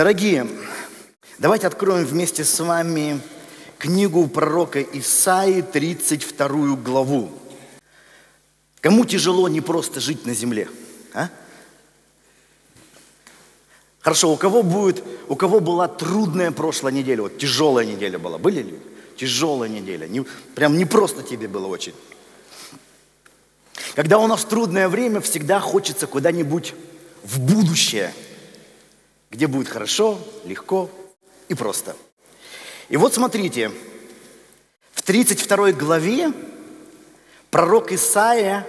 Дорогие, давайте откроем вместе с вами книгу пророка Исаии, 32 главу. Кому тяжело не просто жить на земле? А? Хорошо, у кого будет, у кого была трудная прошлая неделя, вот тяжелая неделя была, были ли? Тяжелая неделя, не, прям не просто тебе было очень. Когда у нас трудное время, всегда хочется куда-нибудь в будущее, где будет хорошо, легко и просто. И вот смотрите, в 32 главе пророк Исаия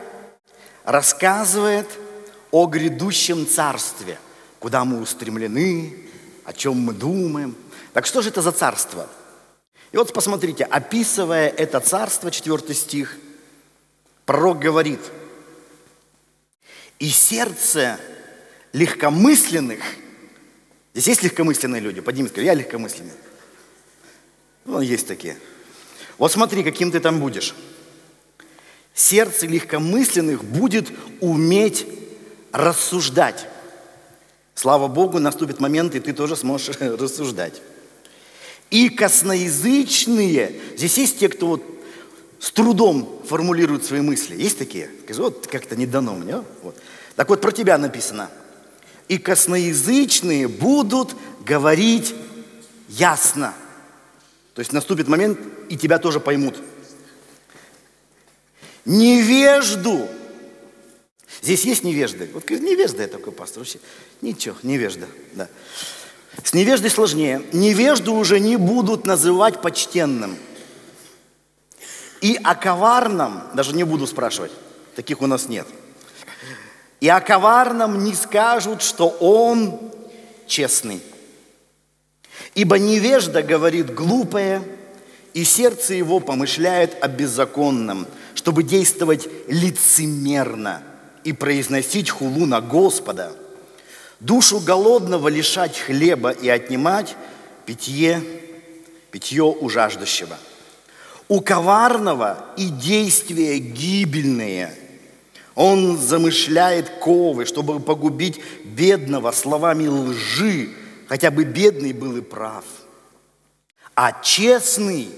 рассказывает о грядущем царстве, куда мы устремлены, о чем мы думаем. Так что же это за царство? И вот посмотрите, описывая это царство, 4 стих, пророк говорит, «И сердце легкомысленных, здесь есть легкомысленные люди, поднимите, я легкомысленный. Ну, есть такие. Вот смотри, каким ты там будешь. Сердце легкомысленных будет уметь рассуждать. Слава Богу, наступит момент, и ты тоже сможешь рассуждать. И косноязычные, здесь есть те, кто вот с трудом формулирует свои мысли. Есть такие? Скажи, вот как-то не дано мне. Вот. Так вот, про тебя написано. И косноязычные будут говорить ясно. То есть наступит момент, и тебя тоже поймут. Невежду. Здесь есть невежды. Вот невежда я такой пастор вообще. Ничего, невежда. Да. С невеждой сложнее. Невежду уже не будут называть почтенным. И о коварном, даже не буду спрашивать, таких у нас нет. И о коварном не скажут, что он честный. Ибо невежда говорит глупое, и сердце его помышляет о беззаконном – чтобы действовать лицемерно и произносить хулу на Господа, душу голодного лишать хлеба и отнимать питье, питье у жаждущего. У коварного и действия гибельные. Он замышляет ковы, чтобы погубить бедного словами лжи, хотя бы бедный был и прав. А честный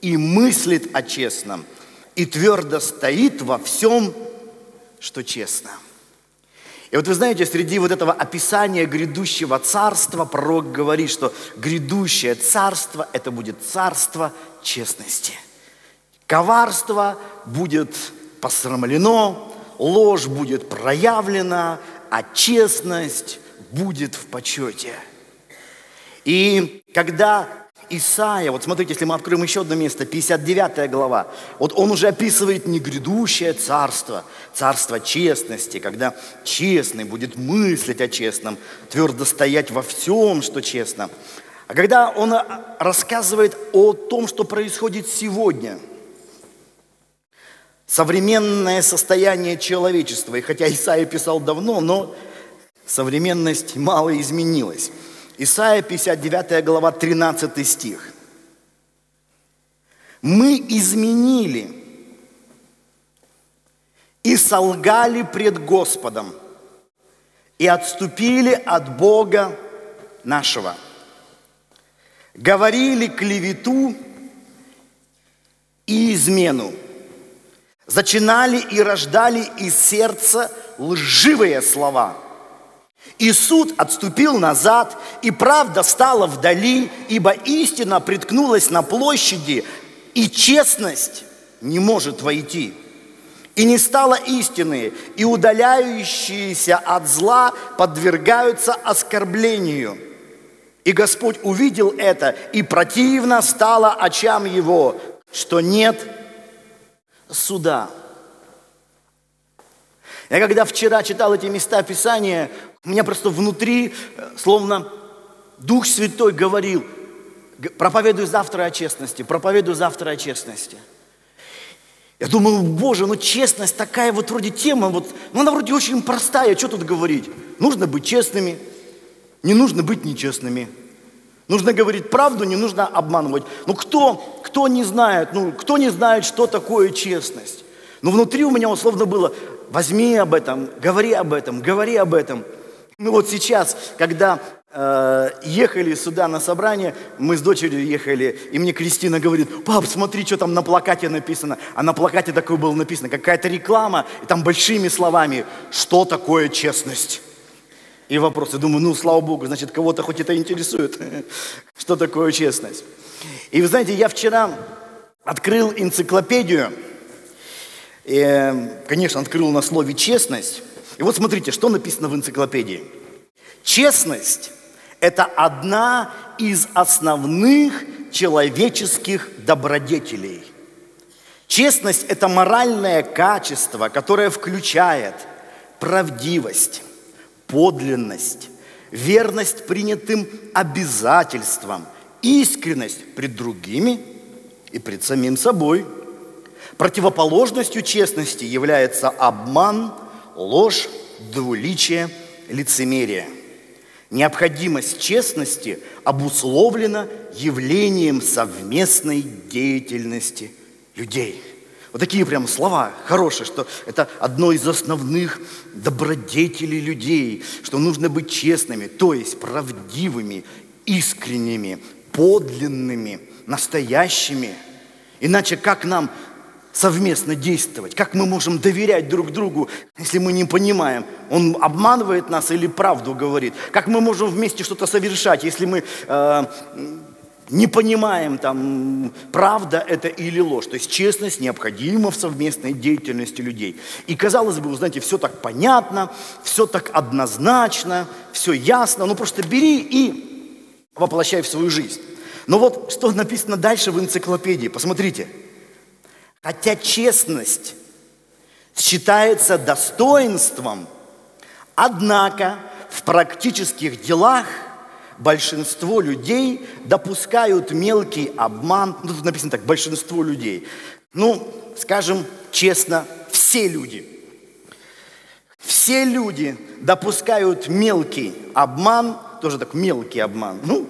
и мыслит о честном – и твердо стоит во всем, что честно. И вот вы знаете, среди вот этого описания грядущего царства пророк говорит, что грядущее царство – это будет царство честности. Коварство будет посрамлено, ложь будет проявлена, а честность будет в почете. И когда Исаия, вот смотрите, если мы откроем еще одно место, 59 глава, вот он уже описывает не грядущее царство, царство честности, когда честный будет мыслить о честном, твердо стоять во всем, что честно. А когда он рассказывает о том, что происходит сегодня, современное состояние человечества, и хотя Исаия писал давно, но современность мало изменилась. Исайя 59 глава 13 стих. Мы изменили и солгали пред Господом и отступили от Бога нашего. Говорили клевету и измену. Зачинали и рождали из сердца лживые слова – и суд отступил назад, и правда стала вдали, ибо истина приткнулась на площади, и честность не может войти. И не стало истины, и удаляющиеся от зла подвергаются оскорблению. И Господь увидел это, и противно стало очам его, что нет суда. Я когда вчера читал эти места Писания, у меня просто внутри, э, словно Дух Святой говорил, проповедуй завтра о честности, проповедуй завтра о честности. Я думаю, боже, ну честность такая вот вроде тема, вот, ну она вроде очень простая, что тут говорить? Нужно быть честными, не нужно быть нечестными. Нужно говорить правду, не нужно обманывать. Ну кто, кто не знает, ну кто не знает, что такое честность? Но внутри у меня условно было, возьми об этом, говори об этом, говори об этом – ну вот сейчас, когда э, ехали сюда на собрание, мы с дочерью ехали, и мне Кристина говорит, пап, смотри, что там на плакате написано. А на плакате такое было написано, какая-то реклама, и там большими словами, что такое честность. И вопросы. Думаю, ну, слава Богу, значит, кого-то хоть это интересует, что такое честность. И вы знаете, я вчера открыл энциклопедию, и, конечно, открыл на слове «честность». И вот смотрите, что написано в энциклопедии. Честность – это одна из основных человеческих добродетелей. Честность – это моральное качество, которое включает правдивость, подлинность, верность принятым обязательствам, искренность пред другими и пред самим собой. Противоположностью честности является обман, ложь, двуличие, лицемерие. Необходимость честности обусловлена явлением совместной деятельности людей – вот такие прям слова хорошие, что это одно из основных добродетелей людей, что нужно быть честными, то есть правдивыми, искренними, подлинными, настоящими. Иначе как нам совместно действовать? Как мы можем доверять друг другу, если мы не понимаем, он обманывает нас или правду говорит? Как мы можем вместе что-то совершать, если мы э, не понимаем, там, правда это или ложь. То есть честность необходима в совместной деятельности людей. И казалось бы, вы знаете, все так понятно, все так однозначно, все ясно. Ну просто бери и воплощай в свою жизнь. Но вот что написано дальше в энциклопедии. Посмотрите. Хотя честность считается достоинством, однако в практических делах – большинство людей допускают мелкий обман. Ну, тут написано так, большинство людей. Ну, скажем честно, все люди. Все люди допускают мелкий обман, тоже так мелкий обман. Ну,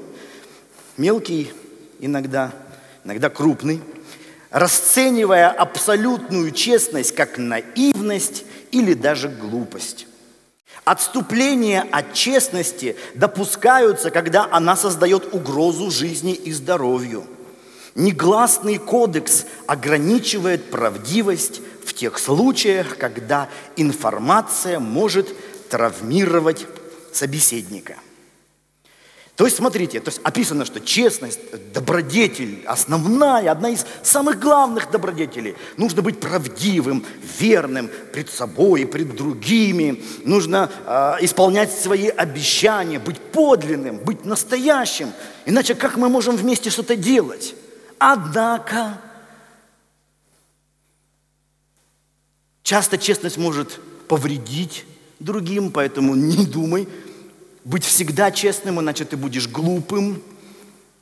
мелкий иногда, иногда крупный, расценивая абсолютную честность как наивность или даже глупость. Отступления от честности допускаются, когда она создает угрозу жизни и здоровью. Негласный кодекс ограничивает правдивость в тех случаях, когда информация может травмировать собеседника – то есть, смотрите, то есть описано, что честность, добродетель, основная, одна из самых главных добродетелей. Нужно быть правдивым, верным пред собой и пред другими. Нужно э, исполнять свои обещания, быть подлинным, быть настоящим. Иначе как мы можем вместе что-то делать? Однако, часто честность может повредить другим, поэтому не думай, быть всегда честным, иначе ты будешь глупым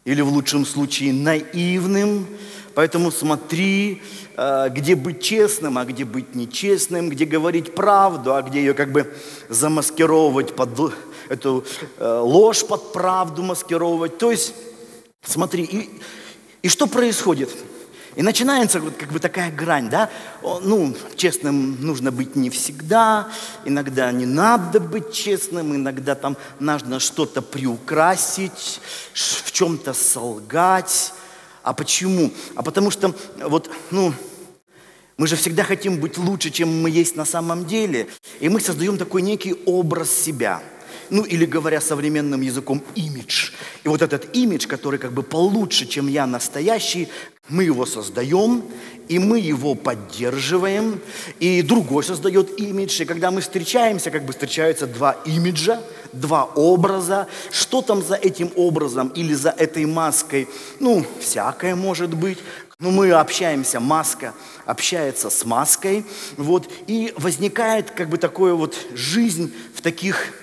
или в лучшем случае наивным. Поэтому смотри, э, где быть честным, а где быть нечестным, где говорить правду, а где ее как бы замаскировывать под эту э, ложь под правду маскировать. То есть, смотри, и, и что происходит? И начинается вот как бы такая грань, да, ну, честным нужно быть не всегда, иногда не надо быть честным, иногда там нужно что-то приукрасить, в чем-то солгать. А почему? А потому что вот, ну, мы же всегда хотим быть лучше, чем мы есть на самом деле. И мы создаем такой некий образ себя – ну или говоря современным языком, имидж. И вот этот имидж, который как бы получше, чем я настоящий, мы его создаем, и мы его поддерживаем, и другой создает имидж. И когда мы встречаемся, как бы встречаются два имиджа, два образа. Что там за этим образом или за этой маской? Ну, всякое может быть. Но мы общаемся, маска общается с маской, вот, и возникает как бы такое вот жизнь в таких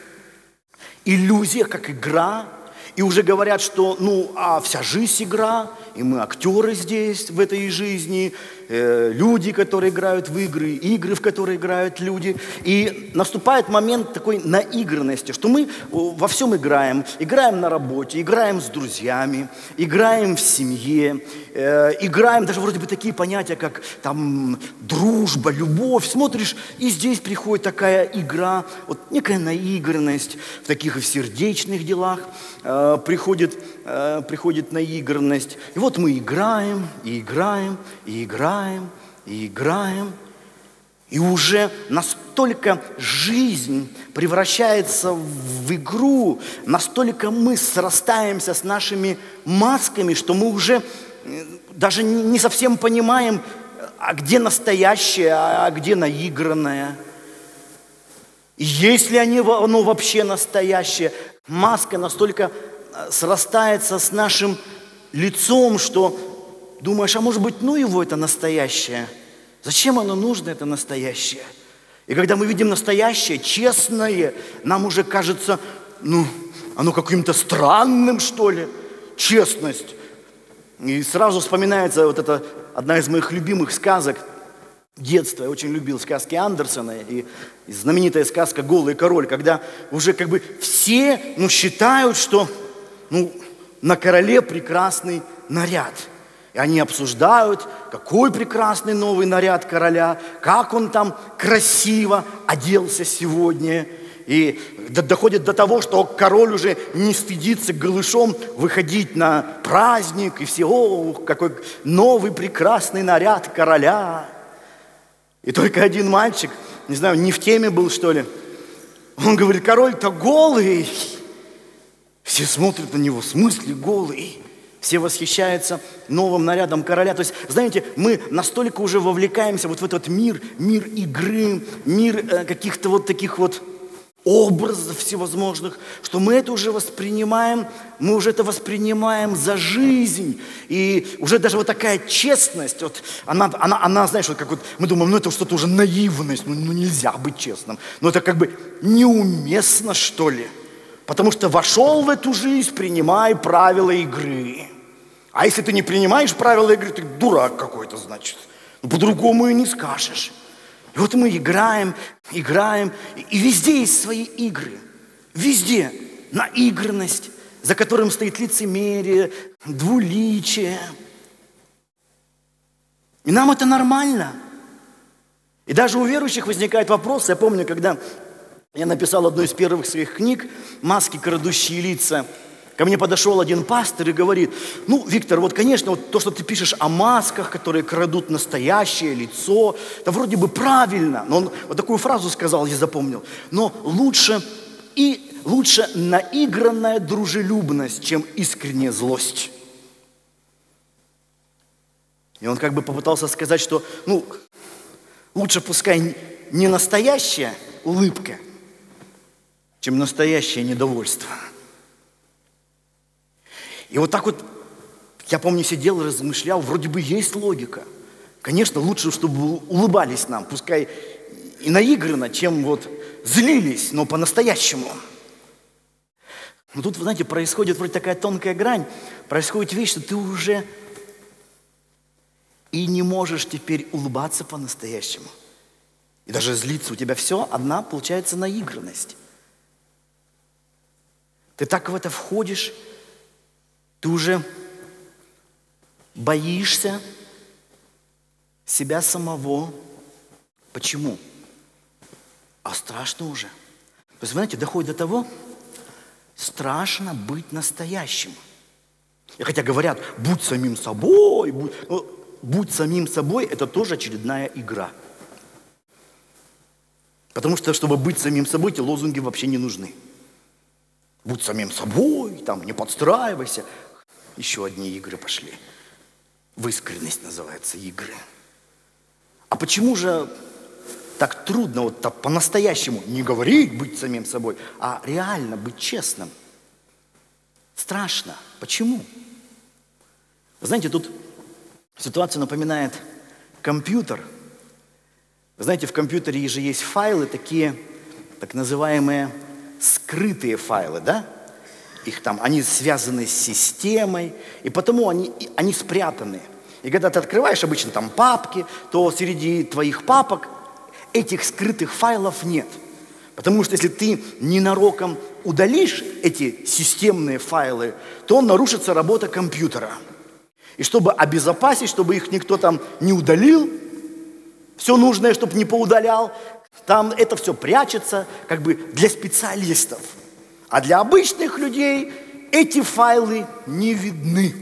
иллюзиях, как игра, и уже говорят, что ну, а вся жизнь игра, и мы актеры здесь, в этой жизни, э, люди, которые играют в игры, игры, в которые играют люди. И наступает момент такой наигранности, что мы во всем играем. Играем на работе, играем с друзьями, играем в семье, э, играем даже вроде бы такие понятия, как там дружба, любовь. Смотришь, и здесь приходит такая игра, вот некая наигранность в таких сердечных делах э, приходит, э, приходит наигранность. И вот мы играем, и играем, и играем, и играем. И уже настолько жизнь превращается в игру, настолько мы срастаемся с нашими масками, что мы уже э, даже не совсем понимаем, а где настоящее, а где наигранное. Есть ли оно вообще настоящее? Маска настолько срастается с нашим лицом, что думаешь, а может быть, ну его это настоящее? Зачем оно нужно, это настоящее? И когда мы видим настоящее, честное, нам уже кажется, ну, оно каким-то странным, что ли, честность. И сразу вспоминается вот эта одна из моих любимых сказок детства. Я очень любил сказки Андерсона и, и знаменитая сказка «Голый король», когда уже как бы все ну, считают, что ну, на короле прекрасный наряд. И они обсуждают, какой прекрасный новый наряд короля, как он там красиво оделся сегодня. И доходит до того, что король уже не стыдится голышом выходить на праздник, и все, о, какой новый прекрасный наряд короля. И только один мальчик, не знаю, не в теме был, что ли, он говорит, король-то голый. Все смотрят на него, в смысле голый? Все восхищаются новым нарядом короля. То есть, знаете, мы настолько уже вовлекаемся вот в этот мир, мир игры, мир э, каких-то вот таких вот образов всевозможных, что мы это уже воспринимаем, мы уже это воспринимаем за жизнь. И уже даже вот такая честность, вот, она, она, она, знаешь, вот как вот мы думаем, ну это что-то уже наивность, ну, ну нельзя быть честным. Но это как бы неуместно, что ли. Потому что вошел в эту жизнь, принимай правила игры. А если ты не принимаешь правила игры, ты дурак какой-то, значит. Ну, по-другому и не скажешь. И вот мы играем, играем, и везде есть свои игры. Везде наигранность, за которым стоит лицемерие, двуличие. И нам это нормально. И даже у верующих возникает вопрос, я помню, когда я написал одну из первых своих книг «Маски, крадущие лица», Ко мне подошел один пастор и говорит, ну, Виктор, вот, конечно, вот то, что ты пишешь о масках, которые крадут настоящее лицо, это вроде бы правильно. Но он вот такую фразу сказал, я запомнил. Но лучше и лучше наигранная дружелюбность, чем искренняя злость. И он как бы попытался сказать, что, ну, лучше пускай не настоящая улыбка, чем настоящее недовольство. И вот так вот, я помню, сидел размышлял, вроде бы есть логика. Конечно, лучше, чтобы улыбались нам, пускай и наигранно, чем вот злились, но по-настоящему. Но тут, вы знаете, происходит вроде такая тонкая грань, происходит вещь, что ты уже и не можешь теперь улыбаться по-настоящему. И даже злиться у тебя все, одна получается наигранность. Ты так в это входишь, ты уже боишься себя самого. Почему? А страшно уже. Есть, знаете, доходит до того, страшно быть настоящим. И хотя говорят, будь самим собой, будь, ну, будь самим собой, это тоже очередная игра. Потому что, чтобы быть самим собой, эти лозунги вообще не нужны. Будь самим собой, там, не подстраивайся. Еще одни игры пошли. В искренность называется игры. А почему же так трудно вот так по-настоящему не говорить, быть самим собой, а реально быть честным? Страшно. Почему? Вы знаете, тут ситуация напоминает компьютер. Вы знаете, в компьютере же есть файлы такие, так называемые скрытые файлы, да? их там, они связаны с системой, и потому они, они спрятаны. И когда ты открываешь обычно там папки, то среди твоих папок этих скрытых файлов нет. Потому что если ты ненароком удалишь эти системные файлы, то нарушится работа компьютера. И чтобы обезопасить, чтобы их никто там не удалил, все нужное, чтобы не поудалял, там это все прячется как бы для специалистов. А для обычных людей эти файлы не видны.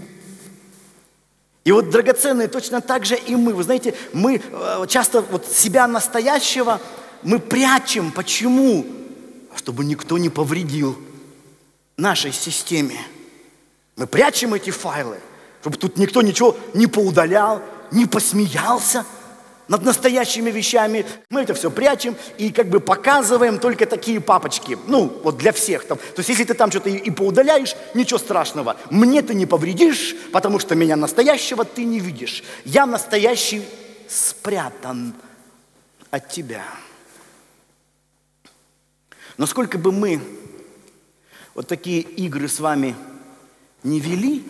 И вот драгоценные точно так же и мы. Вы знаете, мы э, часто вот себя настоящего мы прячем. Почему? Чтобы никто не повредил нашей системе. Мы прячем эти файлы, чтобы тут никто ничего не поудалял, не посмеялся – над настоящими вещами. Мы это все прячем и как бы показываем только такие папочки. Ну, вот для всех там. То есть, если ты там что-то и, и поудаляешь, ничего страшного. Мне ты не повредишь, потому что меня настоящего ты не видишь. Я настоящий спрятан от тебя. Но сколько бы мы вот такие игры с вами не вели,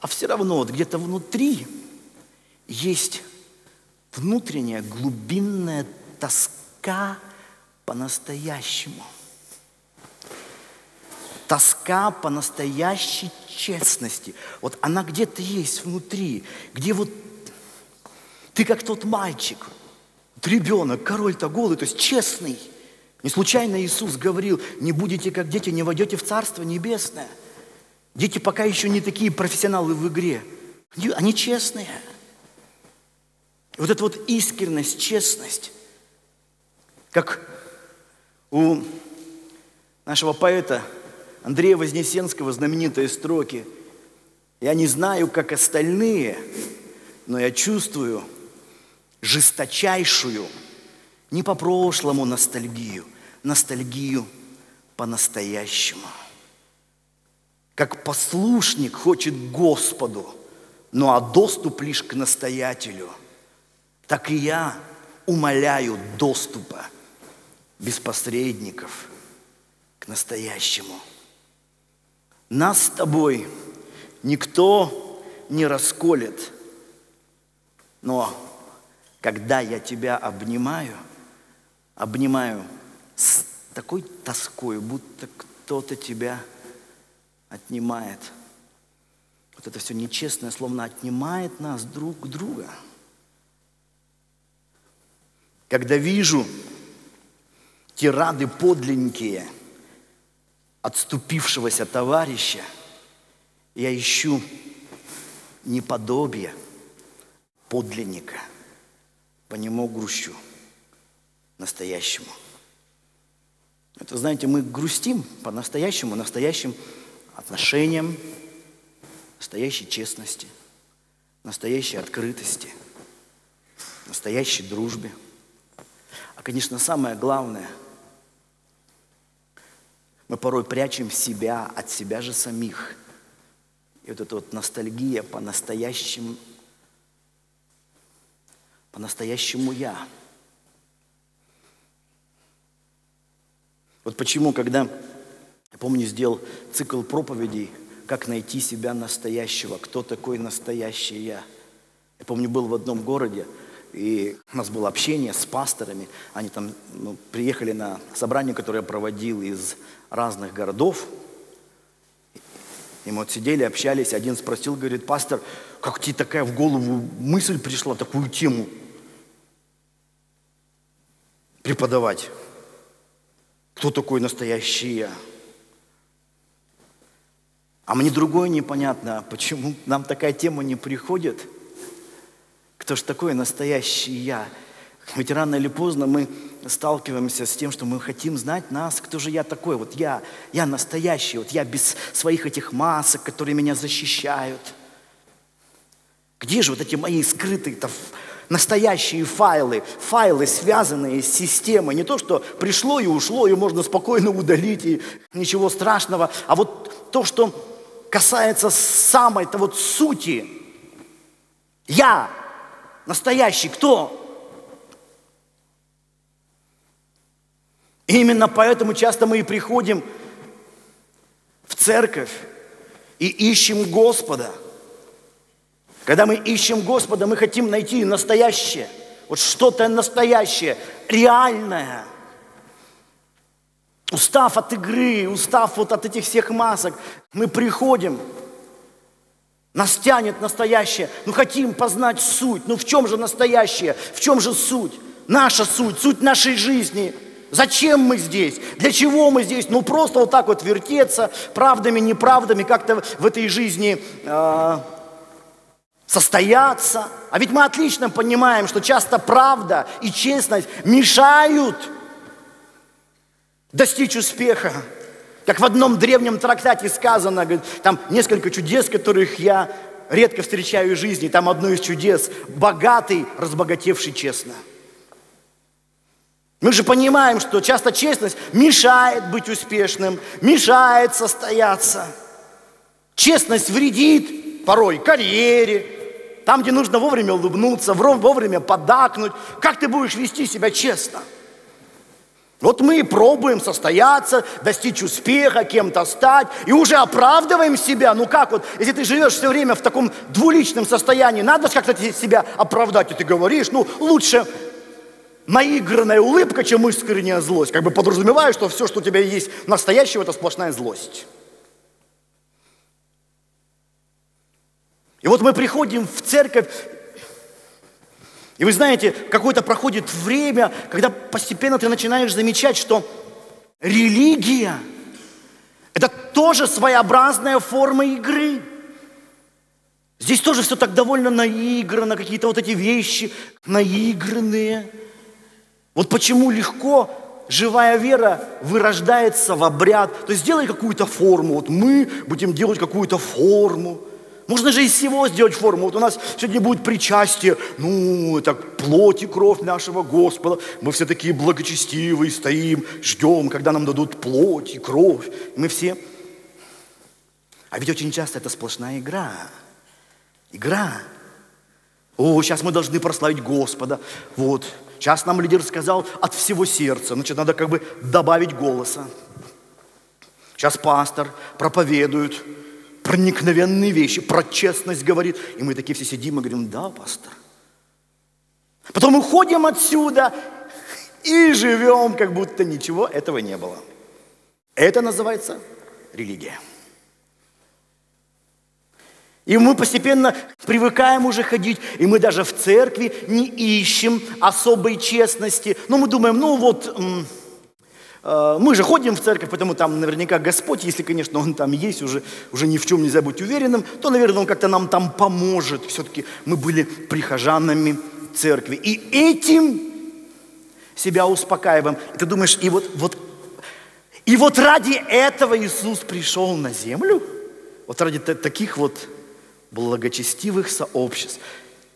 а все равно вот где-то внутри есть внутренняя глубинная тоска по-настоящему. Тоска по настоящей честности. Вот она где-то есть внутри, где вот ты как тот мальчик, вот ребенок, король-то голый, то есть честный. Не случайно Иисус говорил, не будете как дети, не войдете в Царство Небесное. Дети пока еще не такие профессионалы в игре. Они честные. Вот эта вот искренность, честность, как у нашего поэта Андрея Вознесенского знаменитые строки. Я не знаю, как остальные, но я чувствую жесточайшую, не по прошлому ностальгию, ностальгию по-настоящему. Как послушник хочет Господу, ну а доступ лишь к настоятелю – так и я умоляю доступа без посредников к настоящему. Нас с тобой никто не расколет, но когда я тебя обнимаю, обнимаю с такой тоской, будто кто-то тебя отнимает. Вот это все нечестное, словно отнимает нас друг друга – когда вижу тирады подлинненькие отступившегося товарища, я ищу неподобие подлинника, по нему грущу настоящему. Это, знаете, мы грустим по-настоящему, настоящим отношениям, настоящей честности, настоящей открытости, настоящей дружбе – конечно, самое главное, мы порой прячем себя от себя же самих. И вот эта вот ностальгия по настоящему, по настоящему я. Вот почему, когда, я помню, сделал цикл проповедей, как найти себя настоящего, кто такой настоящий я. Я помню, был в одном городе, и у нас было общение с пасторами. Они там ну, приехали на собрание, которое я проводил из разных городов. И мы вот сидели, общались. Один спросил, говорит, пастор, как тебе такая в голову мысль пришла, такую тему преподавать? Кто такой настоящий я? А мне другое непонятно, почему нам такая тема не приходит – кто же такое настоящий я? Ведь рано или поздно мы сталкиваемся с тем, что мы хотим знать нас, кто же я такой. Вот я, я настоящий, вот я без своих этих масок, которые меня защищают. Где же вот эти мои скрытые -то настоящие файлы, файлы, связанные с системой. Не то, что пришло и ушло, и можно спокойно удалить, и ничего страшного, а вот то, что касается самой-то вот сути. Я Настоящий кто? И именно поэтому часто мы и приходим в церковь и ищем Господа. Когда мы ищем Господа, мы хотим найти настоящее, вот что-то настоящее, реальное. Устав от игры, устав вот от этих всех масок, мы приходим, нас тянет настоящее, ну хотим познать суть, ну в чем же настоящее, в чем же суть? Наша суть, суть нашей жизни. Зачем мы здесь? Для чего мы здесь? Ну просто вот так вот вертеться правдами, неправдами, как-то в этой жизни э, состояться. А ведь мы отлично понимаем, что часто правда и честность мешают достичь успеха. Как в одном древнем трактате сказано, говорит, там несколько чудес, которых я редко встречаю в жизни. Там одно из чудес – богатый, разбогатевший честно. Мы же понимаем, что часто честность мешает быть успешным, мешает состояться. Честность вредит порой карьере, там, где нужно вовремя улыбнуться, вовремя подакнуть. Как ты будешь вести себя честно? Вот мы пробуем состояться, достичь успеха, кем-то стать, и уже оправдываем себя. Ну как вот, если ты живешь все время в таком двуличном состоянии, надо же как-то себя оправдать, и ты говоришь, ну лучше наигранная улыбка, чем искренняя злость. Как бы подразумеваю, что все, что у тебя есть настоящего, это сплошная злость. И вот мы приходим в церковь, и вы знаете, какое-то проходит время, когда постепенно ты начинаешь замечать, что религия – это тоже своеобразная форма игры. Здесь тоже все так довольно наиграно, какие-то вот эти вещи наигранные. Вот почему легко живая вера вырождается в обряд. То есть сделай какую-то форму. Вот мы будем делать какую-то форму. Можно же из всего сделать форму. Вот у нас сегодня будет причастие. Ну, это плоть и кровь нашего Господа. Мы все такие благочестивые стоим, ждем, когда нам дадут плоть и кровь. Мы все... А ведь очень часто это сплошная игра. Игра. О, сейчас мы должны прославить Господа. Вот. Сейчас нам лидер сказал от всего сердца. Значит, надо как бы добавить голоса. Сейчас пастор проповедует проникновенные вещи, про честность говорит. И мы такие все сидим и говорим, да, пастор. Потом уходим отсюда и живем, как будто ничего этого не было. Это называется религия. И мы постепенно привыкаем уже ходить, и мы даже в церкви не ищем особой честности. Но мы думаем, ну вот, мы же ходим в церковь, поэтому там наверняка Господь, если, конечно, Он там есть, уже, уже ни в чем нельзя быть уверенным, то, наверное, Он как-то нам там поможет. Все-таки мы были прихожанами церкви. И этим себя успокаиваем. И ты думаешь, и вот, вот, и вот ради этого Иисус пришел на землю? Вот ради таких вот благочестивых сообществ,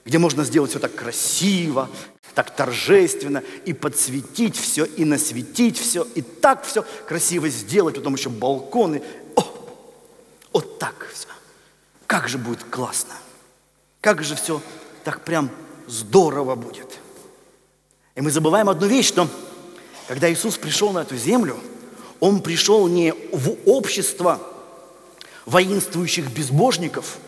где можно сделать все так красиво, так торжественно, и подсветить все, и насветить все, и так все красиво сделать, потом еще балконы. О, вот так все. Как же будет классно. Как же все так прям здорово будет. И мы забываем одну вещь, что когда Иисус пришел на эту землю, Он пришел не в общество воинствующих безбожников –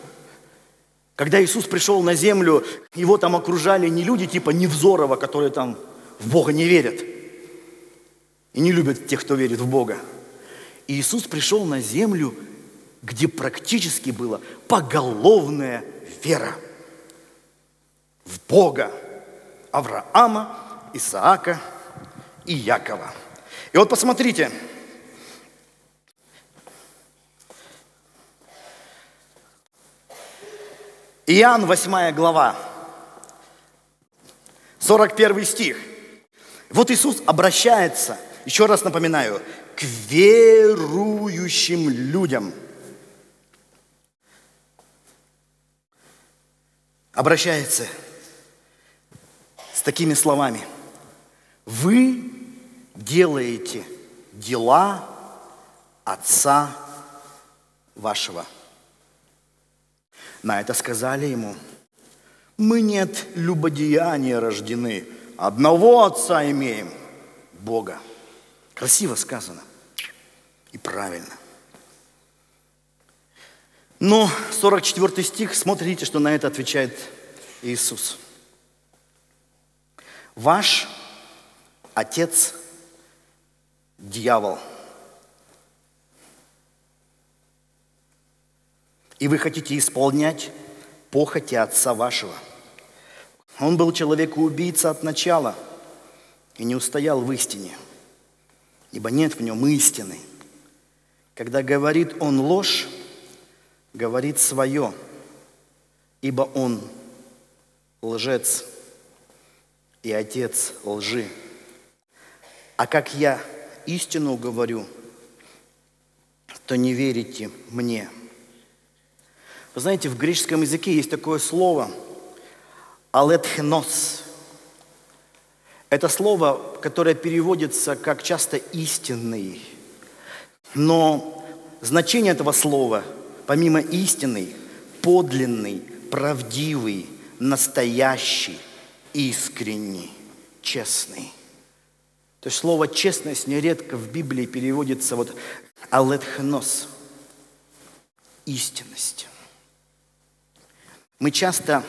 когда Иисус пришел на землю, его там окружали не люди типа Невзорова, которые там в Бога не верят и не любят тех, кто верит в Бога. И Иисус пришел на землю, где практически была поголовная вера в Бога Авраама, Исаака и Якова. И вот посмотрите, Иоанн, 8 глава, 41 стих. Вот Иисус обращается, еще раз напоминаю, к верующим людям. Обращается с такими словами. Вы делаете дела Отца вашего. На это сказали ему, мы нет любодеяния рождены, одного Отца имеем, Бога. Красиво сказано и правильно. Но 44 стих, смотрите, что на это отвечает Иисус. Ваш отец – дьявол. И вы хотите исполнять похоти отца вашего. Он был человек-убийца от начала и не устоял в истине, ибо нет в нем истины. Когда говорит он ложь, говорит свое, ибо он лжец и отец лжи. А как я истину говорю, то не верите мне. Вы знаете, в греческом языке есть такое слово «алетхенос». Это слово, которое переводится как часто «истинный». Но значение этого слова – помимо истины, подлинный, правдивый, настоящий, искренний, честный. То есть слово «честность» нередко в Библии переводится вот «алетхнос» – истинность. Мы часто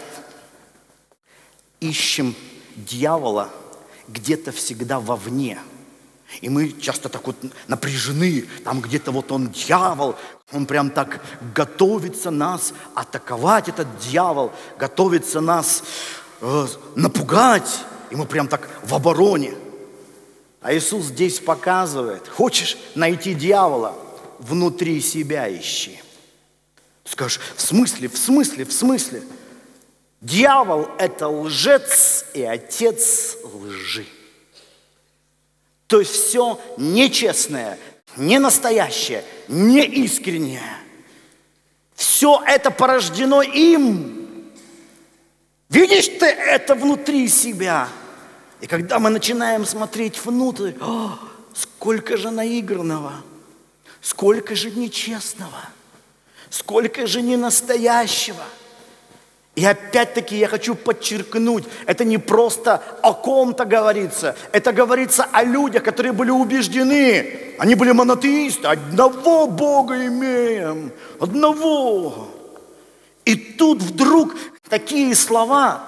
ищем дьявола где-то всегда вовне – и мы часто так вот напряжены, там где-то вот он дьявол, он прям так готовится нас атаковать, этот дьявол, готовится нас э, напугать, и мы прям так в обороне. А Иисус здесь показывает, хочешь найти дьявола, внутри себя ищи. Скажешь, в смысле, в смысле, в смысле? Дьявол – это лжец и отец лжи. То есть все нечестное, не настоящее, не. Все это порождено им. Видишь ты это внутри себя. И когда мы начинаем смотреть внутрь, о, сколько же наигранного, сколько же нечестного, сколько же ненастоящего – и опять-таки я хочу подчеркнуть, это не просто о ком-то говорится, это говорится о людях, которые были убеждены, они были монотеисты, одного Бога имеем, одного. И тут вдруг такие слова,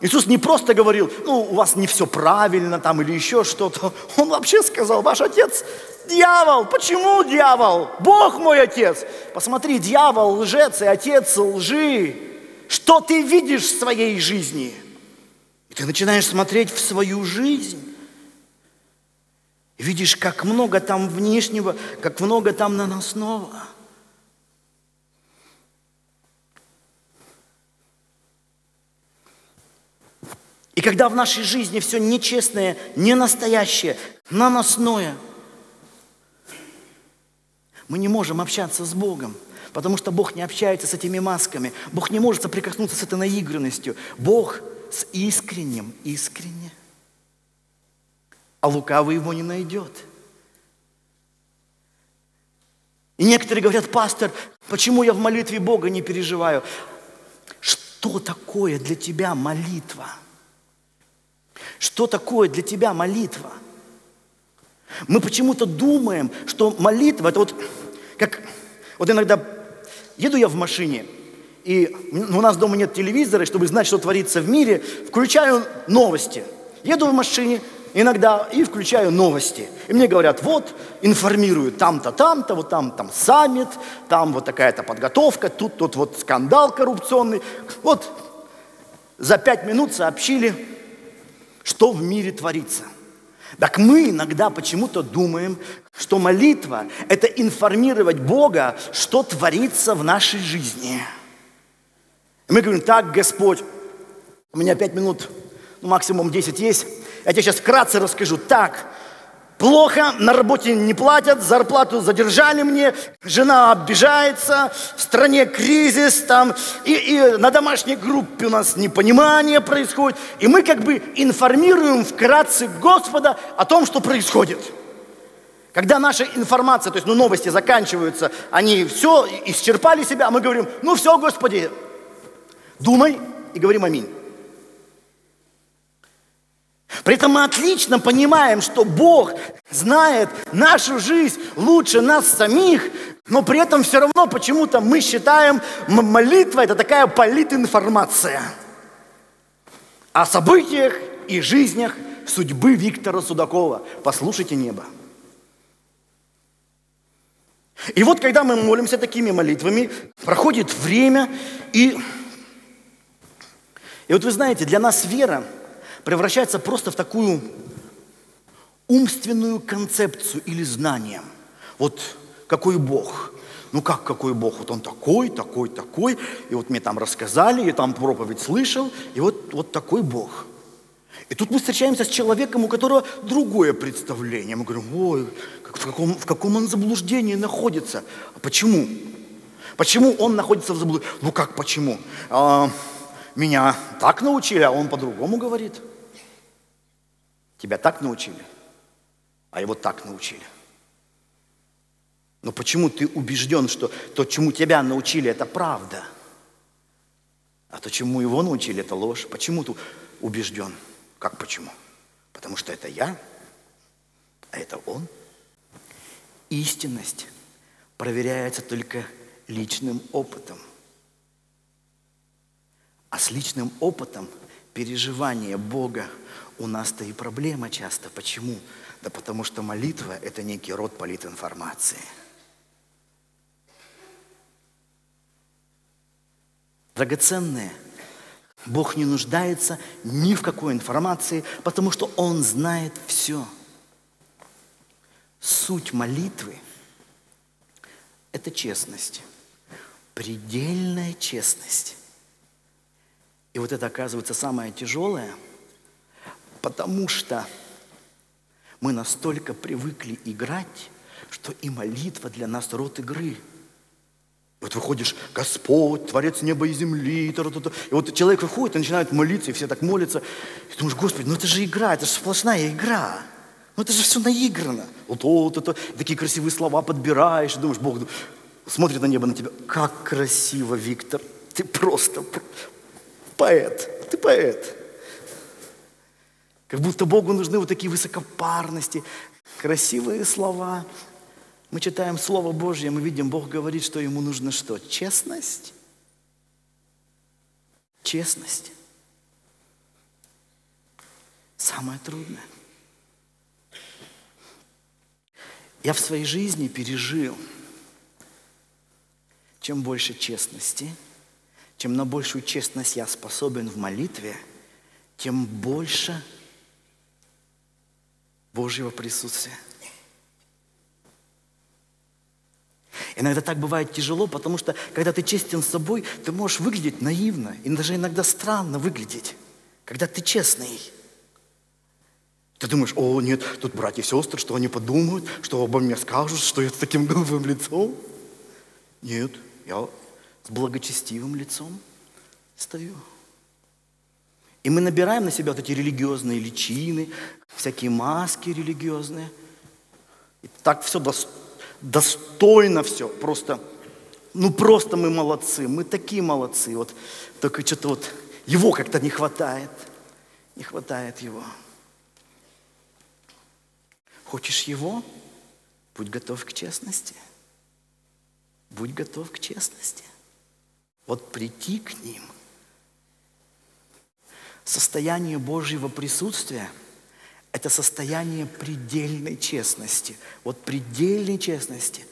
Иисус не просто говорил, ну, у вас не все правильно там или еще что-то. Он вообще сказал, ваш отец дьявол. Почему дьявол? Бог мой отец. Посмотри, дьявол лжец и отец лжи. Что ты видишь в своей жизни? И ты начинаешь смотреть в свою жизнь. И видишь, как много там внешнего, как много там наносного. И когда в нашей жизни все нечестное, ненастоящее, наносное, мы не можем общаться с Богом – Потому что Бог не общается с этими масками. Бог не может соприкоснуться с этой наигранностью. Бог с искренним, искренне. А лукавый его не найдет. И некоторые говорят, пастор, почему я в молитве Бога не переживаю? Что такое для тебя молитва? Что такое для тебя молитва? Мы почему-то думаем, что молитва это вот как вот иногда Еду я в машине, и у нас дома нет телевизора, чтобы знать, что творится в мире, включаю новости. Еду в машине иногда и включаю новости. И мне говорят, вот, информируют там-то, там-то, вот там, там саммит, там вот такая-то подготовка, тут, тут вот скандал коррупционный. Вот за пять минут сообщили, что в мире творится – так мы иногда почему-то думаем, что молитва – это информировать Бога, что творится в нашей жизни. И мы говорим, так, Господь, у меня пять минут, ну, максимум десять есть, я тебе сейчас вкратце расскажу. Так, Плохо, на работе не платят, зарплату задержали мне, жена обижается, в стране кризис там, и, и на домашней группе у нас непонимание происходит. И мы как бы информируем вкратце Господа о том, что происходит. Когда наша информация, то есть ну, новости заканчиваются, они все исчерпали себя, а мы говорим, ну все, Господи, думай и говорим аминь. При этом мы отлично понимаем, что Бог знает нашу жизнь лучше нас самих, но при этом все равно почему-то мы считаем, молитва – это такая политинформация о событиях и жизнях судьбы Виктора Судакова. Послушайте небо. И вот когда мы молимся такими молитвами, проходит время, и, и вот вы знаете, для нас вера превращается просто в такую умственную концепцию или знание. Вот какой Бог. Ну как какой Бог? Вот он такой, такой, такой. И вот мне там рассказали, и там проповедь слышал, и вот, вот такой Бог. И тут мы встречаемся с человеком, у которого другое представление. Мы говорим, ой, в каком, в каком он заблуждении находится. А почему? Почему он находится в заблуждении? Ну как почему? А, меня так научили, а он по-другому говорит. Тебя так научили, а его так научили. Но почему ты убежден, что то, чему тебя научили, это правда? А то, чему его научили, это ложь. Почему ты убежден? Как почему? Потому что это я, а это он. Истинность проверяется только личным опытом. А с личным опытом переживания Бога у нас-то и проблема часто. Почему? Да потому что молитва – это некий род политинформации – драгоценное. Бог не нуждается ни в какой информации, потому что Он знает все. Суть молитвы – это честность, предельная честность. И вот это оказывается самое тяжелое, потому что мы настолько привыкли играть, что и молитва для нас род игры – вот выходишь, Господь, Творец неба и земли, и, и вот человек выходит и начинает молиться, и все так молятся. И думаешь, Господи, ну это же игра, это же сплошная игра. Ну это же все наиграно. Вот, вот это, такие красивые слова подбираешь, и думаешь, Бог смотрит на небо на тебя. Как красиво, Виктор, ты просто поэт, ты поэт. Как будто Богу нужны вот такие высокопарности, красивые слова, мы читаем Слово Божье, мы видим, Бог говорит, что ему нужно что? Честность. Честность. Самое трудное. Я в своей жизни пережил, чем больше честности, чем на большую честность я способен в молитве, тем больше Божьего присутствия. Иногда так бывает тяжело, потому что, когда ты честен с собой, ты можешь выглядеть наивно и даже иногда странно выглядеть, когда ты честный. Ты думаешь, о, нет, тут братья и сестры, что они подумают, что обо мне скажут, что я с таким голубым лицом. Нет, я с благочестивым лицом стою. И мы набираем на себя вот эти религиозные личины, всякие маски религиозные. И так все достойно все, просто, ну просто мы молодцы, мы такие молодцы, вот только что-то вот его как-то не хватает, не хватает его. Хочешь его? Будь готов к честности. Будь готов к честности. Вот прийти к ним. Состояние Божьего присутствия – это состояние предельной честности. Вот предельной честности.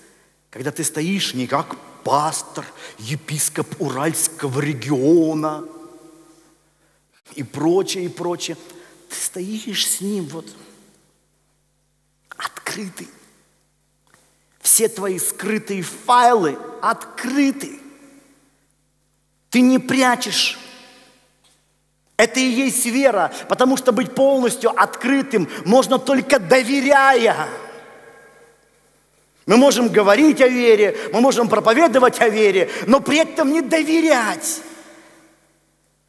Когда ты стоишь не как пастор, епископ Уральского региона и прочее, и прочее. Ты стоишь с ним вот открытый. Все твои скрытые файлы открыты. Ты не прячешь это и есть вера, потому что быть полностью открытым можно только доверяя. Мы можем говорить о вере, мы можем проповедовать о вере, но при этом не доверять.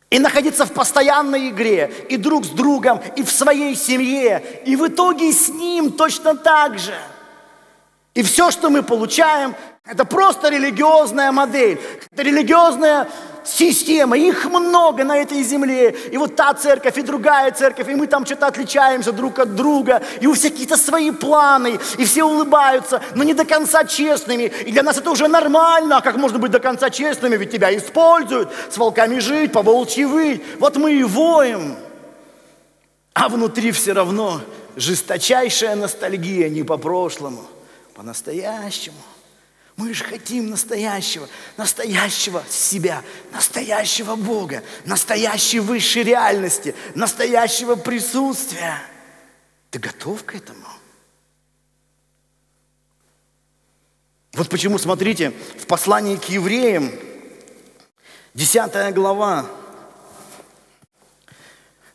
И находиться в постоянной игре, и друг с другом, и в своей семье, и в итоге с ним точно так же. И все, что мы получаем, это просто религиозная модель, это религиозная система, их много на этой земле. И вот та церковь, и другая церковь, и мы там что-то отличаемся друг от друга, и у всех какие-то свои планы, и все улыбаются, но не до конца честными. И для нас это уже нормально, а как можно быть до конца честными, ведь тебя используют, с волками жить, по волчьи выть. Вот мы и воем. А внутри все равно жесточайшая ностальгия не по прошлому, по-настоящему. Мы же хотим настоящего, настоящего себя, настоящего Бога, настоящей высшей реальности, настоящего присутствия. Ты готов к этому? Вот почему, смотрите, в послании к евреям, 10 глава,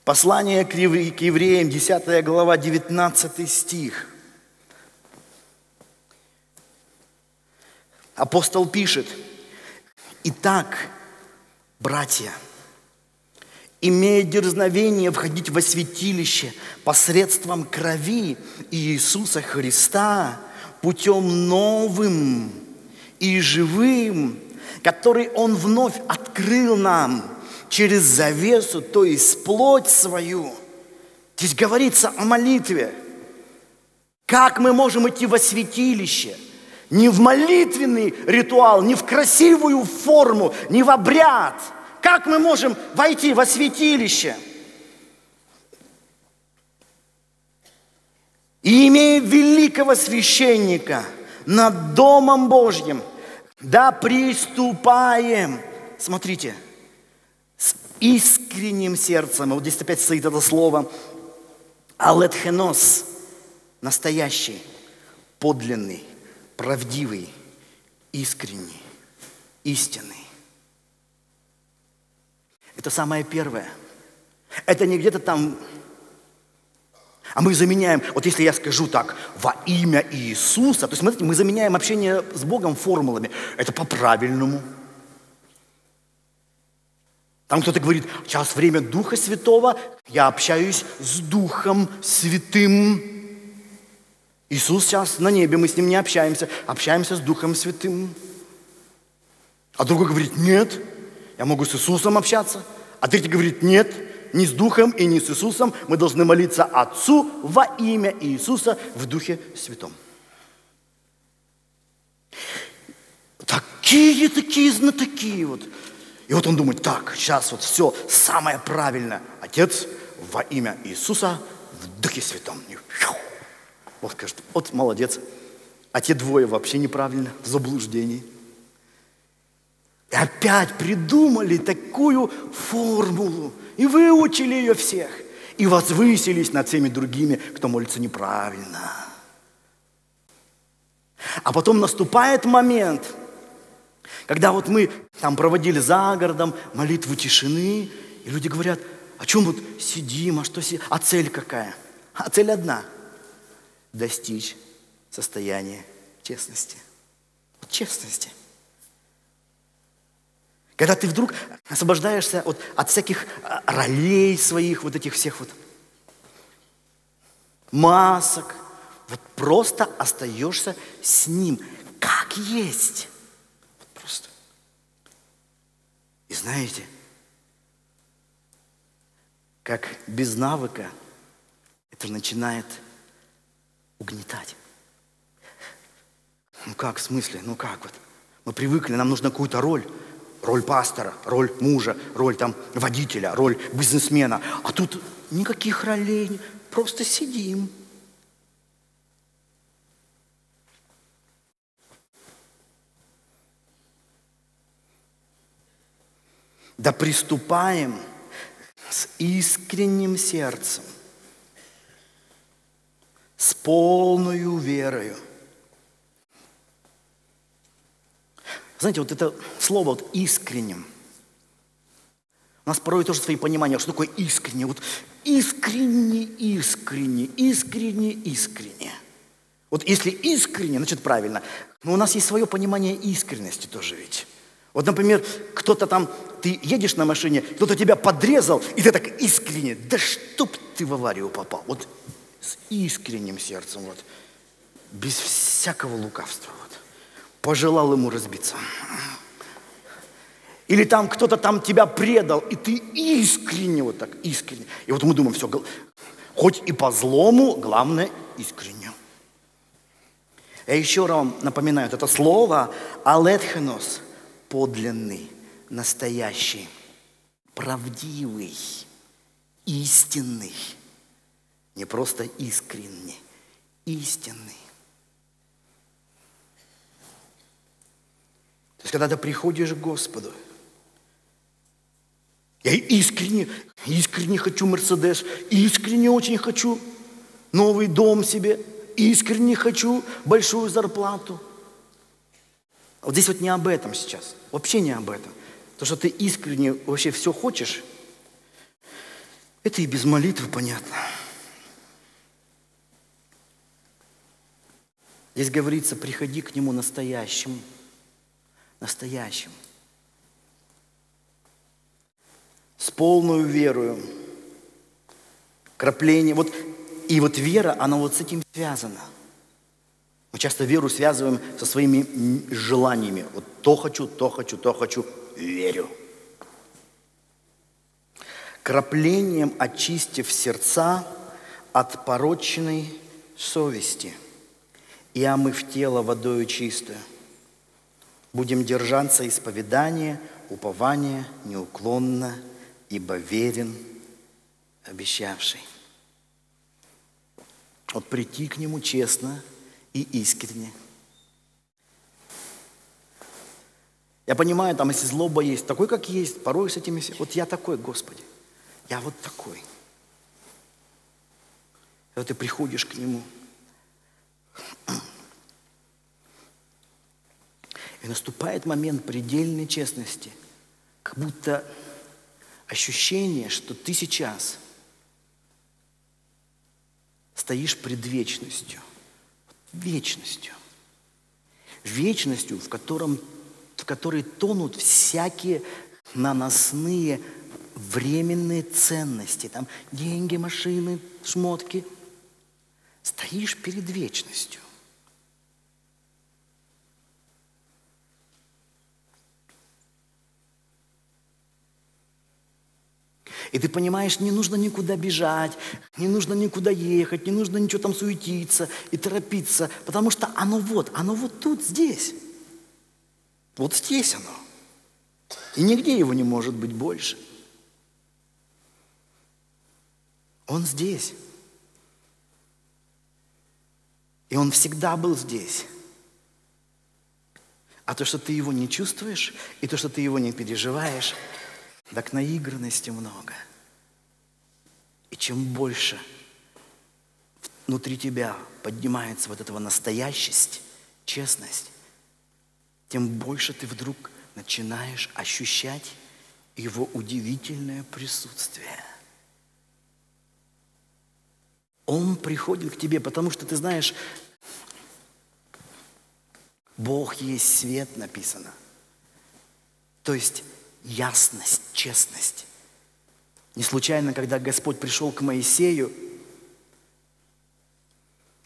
послание к евреям, 10 глава, 19 стих – Апостол пишет, «Итак, братья, имея дерзновение входить во святилище посредством крови Иисуса Христа, путем новым и живым, который Он вновь открыл нам через завесу, то есть плоть свою». Здесь говорится о молитве. Как мы можем идти во святилище – не в молитвенный ритуал, не в красивую форму, не в обряд. Как мы можем войти во святилище? И имея великого священника над Домом Божьим, да приступаем, смотрите, с искренним сердцем, вот здесь опять стоит это слово, алетхенос, настоящий, подлинный, правдивый, искренний, истинный. Это самое первое. Это не где-то там... А мы заменяем, вот если я скажу так, во имя Иисуса, то смотрите, мы заменяем общение с Богом формулами. Это по-правильному. Там кто-то говорит, сейчас время Духа Святого, я общаюсь с Духом Святым. Иисус сейчас на небе, мы с Ним не общаемся, общаемся с Духом Святым. А другой говорит, нет, я могу с Иисусом общаться. А третий говорит, нет, не с Духом и не с Иисусом. Мы должны молиться Отцу во имя Иисуса в Духе Святом. Такие, такие знатоки вот. И вот он думает, так, сейчас вот все самое правильное. Отец во имя Иисуса в Духе Святом. И Бог скажет, вот молодец. А те двое вообще неправильно, в заблуждении. И опять придумали такую формулу. И выучили ее всех. И возвысились над всеми другими, кто молится неправильно. А потом наступает момент, когда вот мы там проводили за городом молитву тишины, и люди говорят, о чем вот сидим, а что сидим, а цель какая? А цель одна – достичь состояния честности. Честности. Когда ты вдруг освобождаешься от, от всяких а, ролей своих, вот этих всех вот масок, вот просто остаешься с ним, как есть. Вот просто. И знаете, как без навыка это начинает угнетать. Ну как, в смысле? Ну как вот? Мы привыкли, нам нужна какую-то роль. Роль пастора, роль мужа, роль там водителя, роль бизнесмена. А тут никаких ролей, просто сидим. Да приступаем с искренним сердцем с полною верою. Знаете, вот это слово вот искренним. У нас порой тоже свои понимания, что такое искренне. Вот искренне, искренне, искренне, искренне. Вот если искренне, значит правильно. Но у нас есть свое понимание искренности тоже ведь. Вот, например, кто-то там, ты едешь на машине, кто-то тебя подрезал, и ты так искренне, да чтоб ты в аварию попал. Вот с искренним сердцем, вот, без всякого лукавства. Вот, пожелал ему разбиться. Или там кто-то там тебя предал, и ты искренне, вот так, искренне. И вот мы думаем, все, хоть и по злому, главное искренне. Я еще раз вам напоминаю, это слово «алетхенос» – подлинный, настоящий, правдивый, истинный. Не просто искренний, истинный. То есть, когда ты приходишь к Господу, я искренне, искренне хочу Мерседес, искренне очень хочу новый дом себе, искренне хочу большую зарплату. Вот здесь вот не об этом сейчас, вообще не об этом. То, что ты искренне вообще все хочешь, это и без молитвы понятно. Здесь говорится, приходи к Нему настоящим. Настоящим. С полной верою. Крапление. Вот, и вот вера, она вот с этим связана. Мы часто веру связываем со своими желаниями. Вот то хочу, то хочу, то хочу. Верю. Краплением очистив сердца от порочной совести – и омыв тело водою чистую. Будем держаться исповедания, упования неуклонно, ибо верен обещавший. Вот прийти к Нему честно и искренне. Я понимаю, там, если злоба есть, такой, как есть, порой с этими... Вот я такой, Господи, я вот такой. Вот ты приходишь к Нему – и наступает момент предельной честности, как будто ощущение, что ты сейчас стоишь пред вечностью. Вечностью. Вечностью, в, котором, в которой тонут всякие наносные временные ценности. Там деньги, машины, шмотки – Стоишь перед вечностью. И ты понимаешь, не нужно никуда бежать, не нужно никуда ехать, не нужно ничего там суетиться и торопиться, потому что оно вот, оно вот тут, здесь. Вот здесь оно. И нигде его не может быть больше. Он здесь. И Он всегда был здесь. А то, что ты его не чувствуешь, и то, что ты его не переживаешь, так наигранности много. И чем больше внутри тебя поднимается вот этого настоящесть, честность, тем больше ты вдруг начинаешь ощущать его удивительное присутствие. Он приходит к тебе, потому что ты знаешь, Бог есть свет, написано. То есть ясность, честность. Не случайно, когда Господь пришел к Моисею,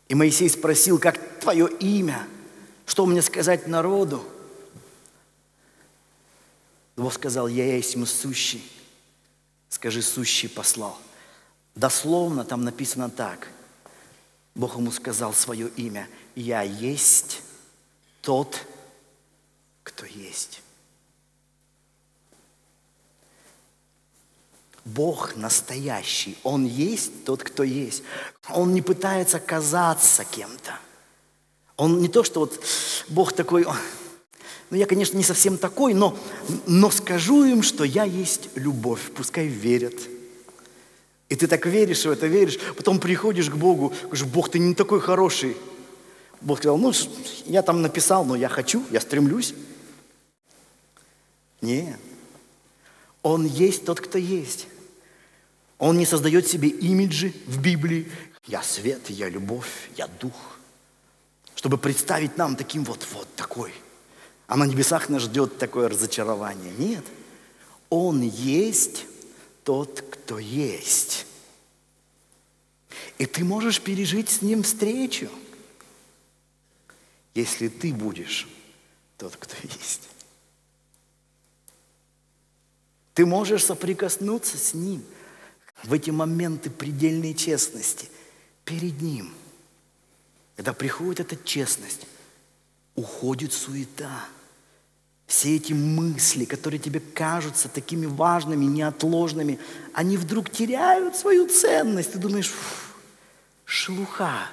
и Моисей спросил, как твое имя, что мне сказать народу? Бог сказал, я есть сущий. Скажи, сущий послал. Дословно там написано так. Бог ему сказал свое имя. Я есть тот, кто есть. Бог настоящий, Он есть тот, кто есть. Он не пытается казаться кем-то. Он не то, что вот Бог такой, ну я, конечно, не совсем такой, но, но скажу им, что я есть любовь, пускай верят. И ты так веришь в это, веришь, потом приходишь к Богу, говоришь, Бог, ты не такой хороший. Бог сказал, ну, я там написал, но я хочу, я стремлюсь. Нет. Он есть тот, кто есть. Он не создает себе имиджи в Библии. Я свет, я любовь, я дух. Чтобы представить нам таким вот, вот такой. А на небесах нас ждет такое разочарование. Нет. Он есть тот, кто есть. И ты можешь пережить с ним встречу, если ты будешь тот, кто есть. Ты можешь соприкоснуться с Ним в эти моменты предельной честности перед Ним. Когда приходит эта честность, уходит суета. Все эти мысли, которые тебе кажутся такими важными, неотложными, они вдруг теряют свою ценность. Ты думаешь, шелуха.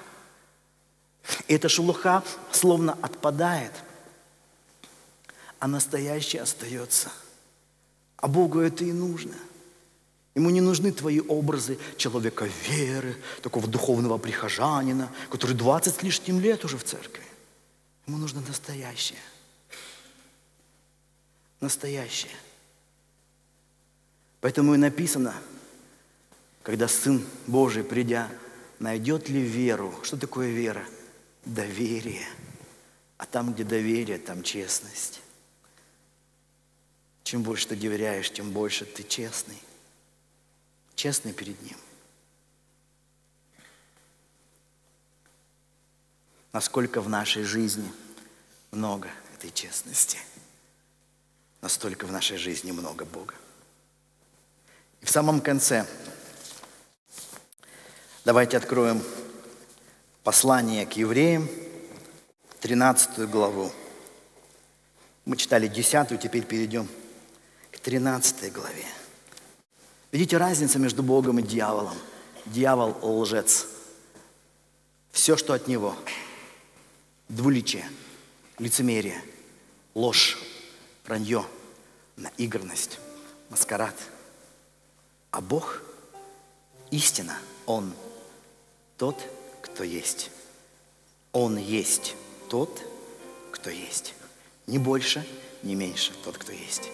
И эта шелуха словно отпадает, а настоящее остается. А Богу это и нужно. Ему не нужны твои образы человека веры, такого духовного прихожанина, который 20 с лишним лет уже в церкви. Ему нужно настоящее. Настоящее. Поэтому и написано, когда Сын Божий, придя, найдет ли веру. Что такое вера? Доверие. А там, где доверие, там честность. Чем больше ты доверяешь, тем больше ты честный. Честный перед Ним. Насколько в нашей жизни много этой честности, настолько в нашей жизни много Бога. И в самом конце давайте откроем послание к евреям, 13 главу. Мы читали 10, теперь перейдем 13 главе. Видите разницу между Богом и дьяволом? Дьявол – лжец. Все, что от него – двуличие, лицемерие, ложь, вранье, наигранность, маскарад. А Бог – истина. Он тот, кто есть. Он есть тот, кто есть. Ни больше, ни меньше тот, кто есть.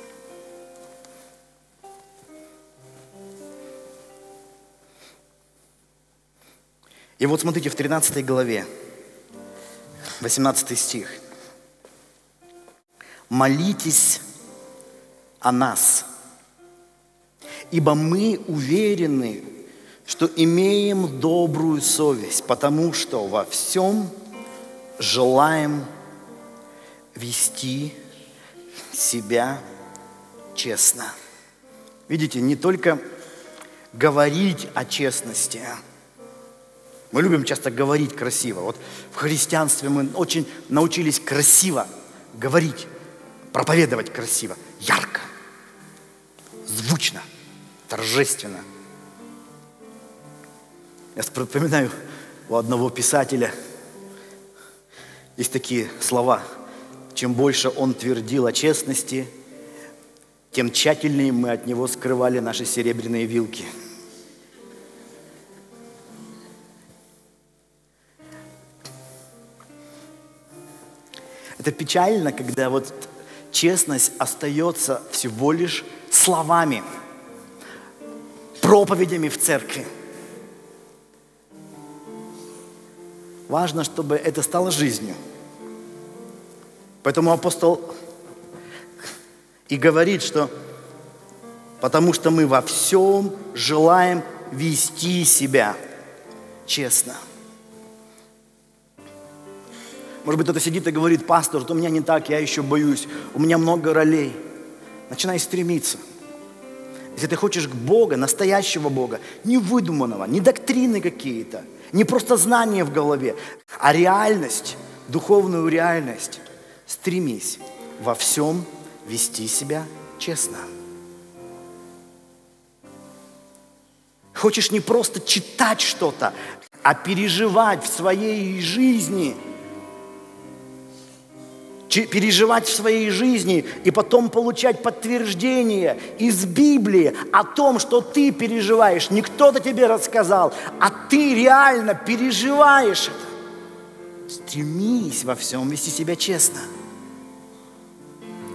И вот смотрите, в 13 главе, 18 стих. «Молитесь о нас, ибо мы уверены, что имеем добрую совесть, потому что во всем желаем вести себя честно». Видите, не только говорить о честности – мы любим часто говорить красиво. Вот в христианстве мы очень научились красиво говорить, проповедовать красиво, ярко, звучно, торжественно. Я вспоминаю у одного писателя есть такие слова. Чем больше он твердил о честности, тем тщательнее мы от него скрывали наши серебряные вилки – Это печально, когда вот честность остается всего лишь словами, проповедями в церкви. Важно, чтобы это стало жизнью. Поэтому апостол и говорит, что потому что мы во всем желаем вести себя честно – может быть, кто-то сидит и говорит, пастор, вот у меня не так, я еще боюсь, у меня много ролей. Начинай стремиться. Если ты хочешь к Бога, настоящего Бога, не выдуманного, не доктрины какие-то, не просто знания в голове, а реальность, духовную реальность, стремись во всем вести себя честно. Хочешь не просто читать что-то, а переживать в своей жизни – переживать в своей жизни и потом получать подтверждение из Библии о том, что ты переживаешь. Не кто-то тебе рассказал, а ты реально переживаешь это. Стремись во всем вести себя честно.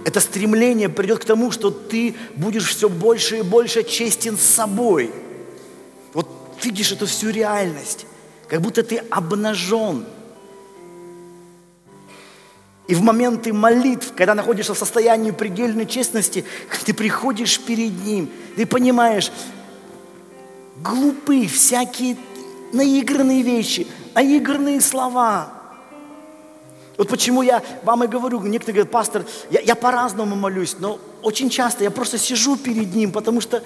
Это стремление придет к тому, что ты будешь все больше и больше честен с собой. Вот видишь эту всю реальность, как будто ты обнажен – и в моменты молитв, когда находишься в состоянии предельной честности, ты приходишь перед Ним, ты понимаешь, глупые всякие наигранные вещи, наигранные слова. Вот почему я вам и говорю, некоторые говорят, пастор, я, я по-разному молюсь, но очень часто я просто сижу перед Ним, потому что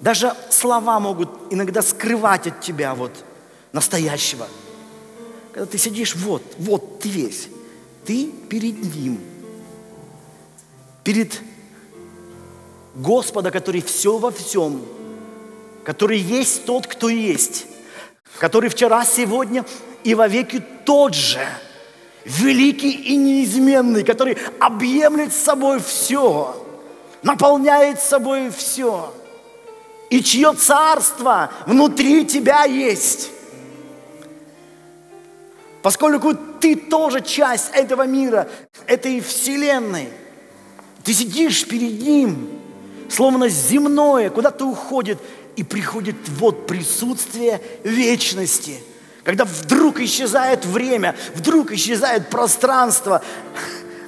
даже слова могут иногда скрывать от тебя вот настоящего. Когда ты сидишь, вот, вот ты весь, ты перед Ним, перед Господа, который все во всем, который есть тот, кто есть, который вчера, сегодня и вовеки тот же, великий и неизменный, который объемлет собой все, наполняет собой все, и чье царство внутри тебя есть. Поскольку ты тоже часть этого мира, этой вселенной, ты сидишь перед Ним, словно земное, куда-то уходит, и приходит вот присутствие вечности, когда вдруг исчезает время, вдруг исчезает пространство,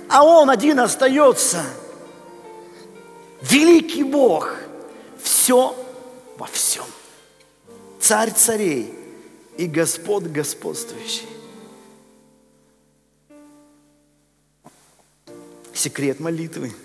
а Он один остается. Великий Бог, все во всем. Царь царей и Господь господствующий. Секрет молитвы –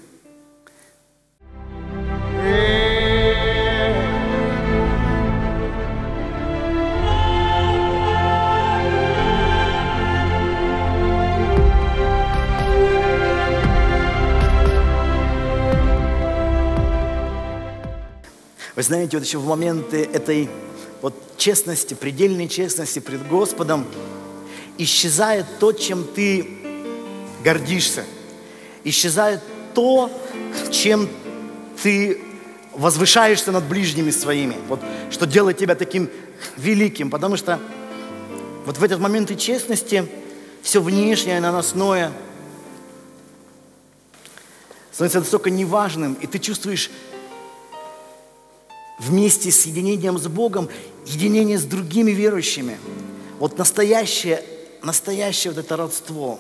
Вы знаете, вот еще в моменты этой вот честности, предельной честности пред Господом, исчезает то, чем ты гордишься. Исчезает то, чем ты возвышаешься над ближними своими. Вот что делает тебя таким великим. Потому что вот в этот момент и честности все внешнее, наносное становится настолько неважным, и ты чувствуешь вместе с единением с Богом, единение с другими верующими. Вот настоящее, настоящее вот это родство,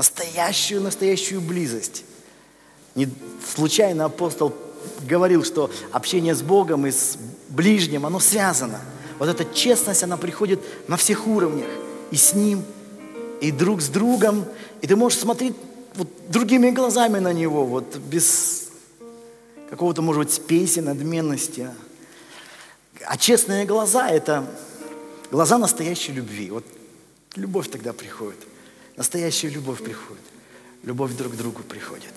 настоящую, настоящую близость. Не случайно апостол говорил, что общение с Богом и с ближним, оно связано. Вот эта честность, она приходит на всех уровнях. И с Ним, и друг с другом. И ты можешь смотреть вот другими глазами на Него, вот без какого-то, может быть, спеси, надменности. А честные глаза – это глаза настоящей любви. Вот любовь тогда приходит. Настоящая любовь приходит. Любовь друг к другу приходит.